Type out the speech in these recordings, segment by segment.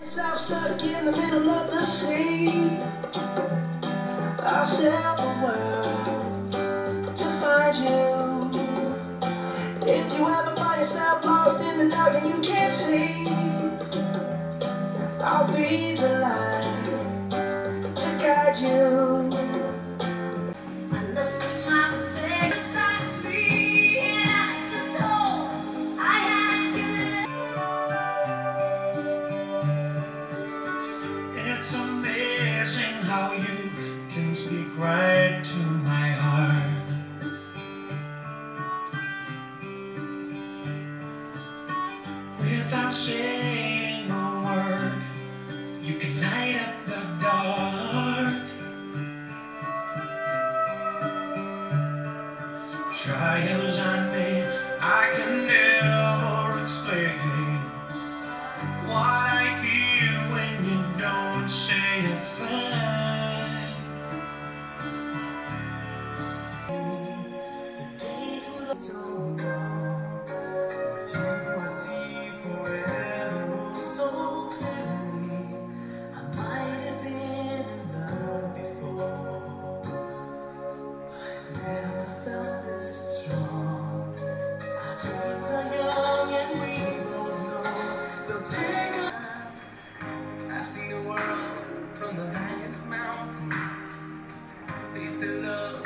Myself stuck in the middle of the sea. I sailed the world to find you. If you ever find yourself lost in the dark and you can't see, I'll be the light to guide you. How you can speak right to my heart. Without saying a word, you can light up the dark. Try as I may,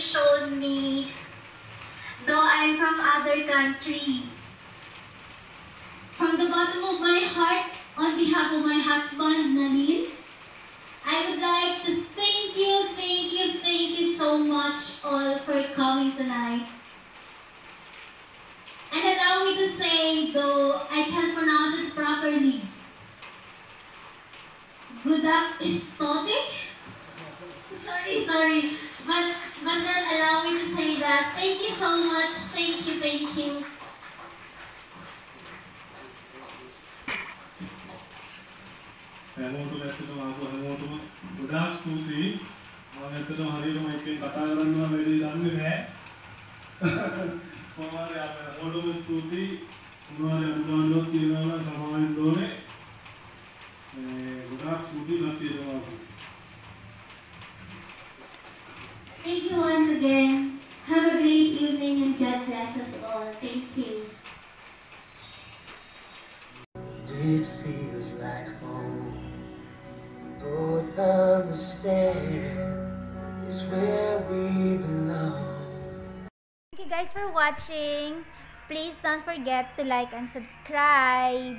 showed me. Though I'm from other country. From the bottom of my heart, on behalf of my husband, Nalin, I would like to thank you, thank you, thank you so much all for coming tonight. And allow me to say, though I can't pronounce it properly, Budak Istotic? Sorry, sorry. But, but then allow me to say that. Thank you so much. Thank you, thank you. හැමෝටම ඇත්තටම ආපු හැමෝටම ගොඩාක් ස්තුතියි. මම ඇත්තටම හරියටම එකෙන් කතා කරන්න වැඩි දන්නේ නැහැ. කොහොමද අපි හැමෝටම ස්තුතියි. මොනවාරි අනුගමනයක් තියෙනවා නම් සමාවෙන්න ඕනේ. ඒ ගොඩාක් ස්තුතියි නැතිවම ආපු. God bless us all. Thank you. It feels like home. Both understand is where we belong. Thank you guys for watching. Please don't forget to like and subscribe.